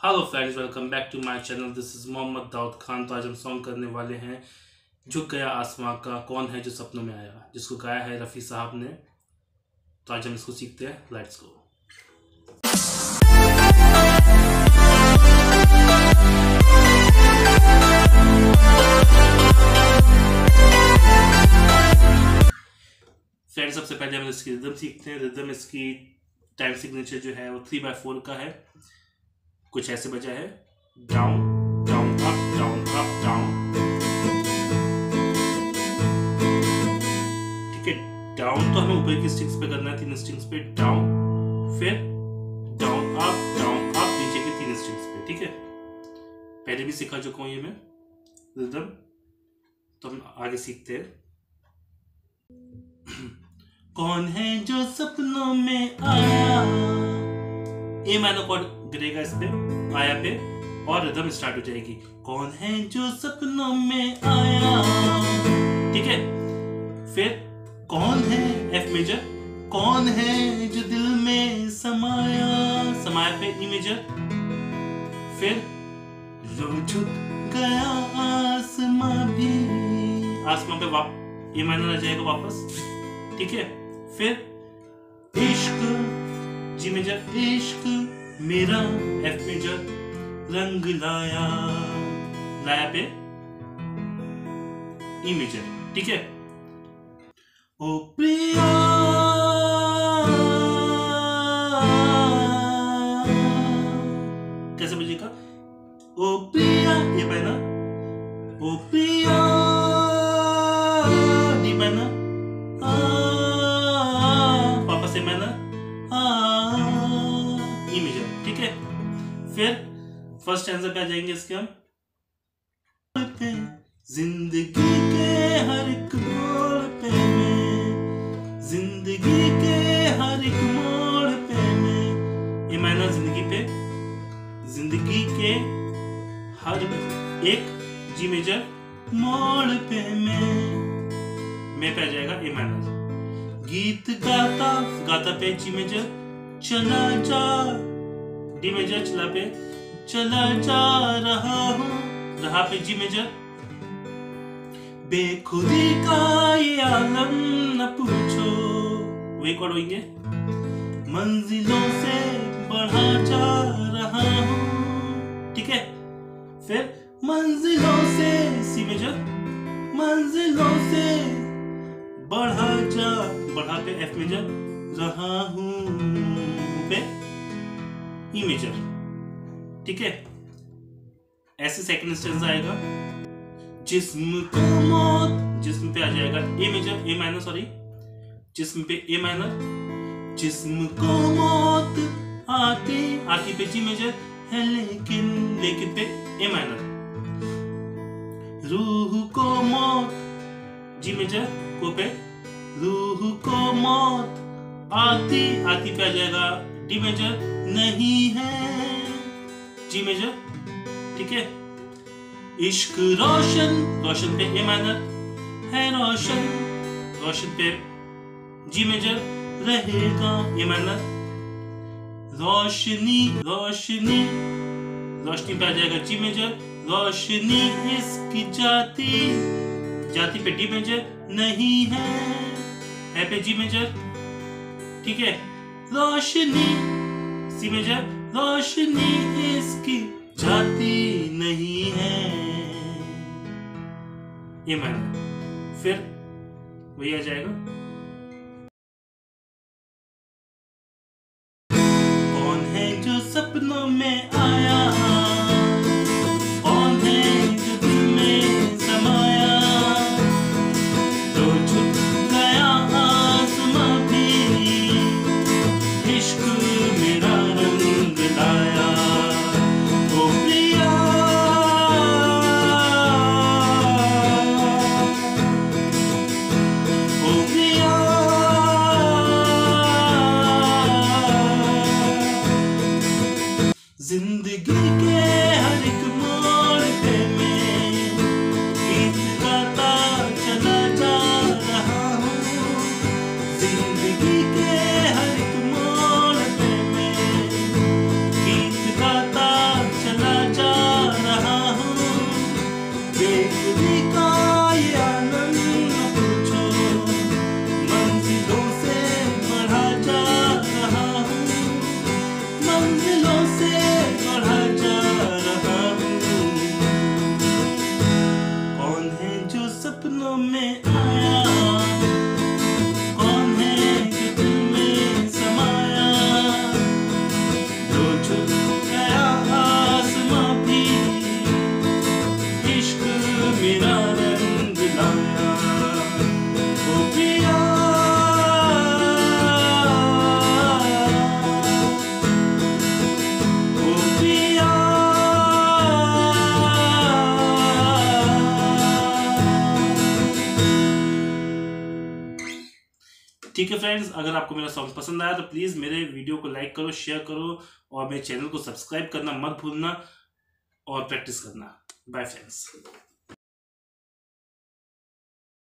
Hello friends welcome back to my channel this is Mohammad Dawood Khan तो आज हम song करने वाले हैं, झुक गया आसमां का, कौन है जो सपनों में आया? जिसको गाया है रफ़ी साहब ने। तो आज हम इसको सीखते हैं। लेट्स गो फ्रेंड्स सबसे पहले हम इसकी रिदम सीखते हैं। रिदम इसकी टाइम सिग्नेचर जो है वो थ्री बाय फोर का है। कुछ ऐसे बजा है। Down down up down up down ठीक है डाउन तो हमें ऊपर की स्ट्रिंग्स पे करना है, तीन स्ट्रिंग्स पे। डाउन फिर डाउन अप डाउन अप नीचे की तीन स्ट्रिंग्स पे। ठीक है? पहले भी सिखा चुका हूँ ये मैं, रिदम। तो हम आगे सीखते हैं। कौन है जो सपनों में आया? ए माइनर कॉर्ड गिरेगा इस पे, आया पे, और रिदम स्टार्ट हो जाएगी। कौन है जो सपनों में आया? ठीक है? फिर कौन है एफ़ मेजर कौन है जो दिल में समाया? समाया पे ई मेजर फिर जो झुक गया आसमां भी। आसमां पे वाप ए माइनर आ जाएगा वापस। ठीक है? फिर इश्क जी मेजर इश्क मेरा एफ़ मेजर रंग लाया। लाया पे? ई मेजर ठीक है? ओ प्रिया। कैसे बजेगा? ओ प्रिया, ये पहना। ओ प्रिया। डी पहना। आ वापस से मैंने ई फिर फ़र्स्ट आंसर पे आ जाएँगे इसके हम? ज़िंदगी के हर एक मोड़ पे मैं, ज़िंदगी के हर एक मोड़ पे मैं। ये मायना ज़िंदगी पे, ज़िंदगी के हर एक जी मेजर मोड़ पे मैं। मैं पे आ जाएगा ए माइनर गीत गाता गाता पे जी मेजर चला जा। डी मेजर चला पे। चला जा रहा हूँ। रहा पे जी मेजर बेखुदी का ये आलम न पूछो। वे कौन होंगे। मंजिलों से बढ़ा जा रहा हूँ। ठीक है? फिर मंजिलों से सी मेजर मंजिलों से बढ़ा जा। बढ़ा पे एफ़ मेजर रहा हूँ। ई मेजर ठीक है? ऐसे सेकंड स्टेंस आएगा, जिस्म को मौत, जिस्म पे आ जाएगा A major A minor sorry जिस्म पे ए माइनर जिस्म को मौत आती आती पे जी मेजर है, लेकिन लेकिन पे ए माइनर रूह को मौत जी मेजर को पे रूह को मौत आती आती पे आ जाएगा डी मेजर नहीं है। जी मेजर, ठीक है? इश्क रोशन रोशन पे ए माइनर, है रोशन रोशन पे जी मेजर रहेगा ए माइनर। रोशनी रोशनी रोशनी पे आ जाएगा जी मेजर, रोशनी इसकी जाती, जाति पे डी मेजर नहीं है है पे जी मेजर, ठीक है? रोशनी, सी मेजर, रोशनी इसकी जाती नहीं है। ये मैंने फिर वही आ जाएगा। कौन है जो सपनों में आया में आया ठीक है फ्रेंड्स अगर आपको मेरा सॉन्ग पसंद आया तो प्लीज़ मेरे वीडियो को लाइक करो शेयर करो और मेरे चैनल को सब्सक्राइब करना मत भूलना और प्रैक्टिस करना। Bye friends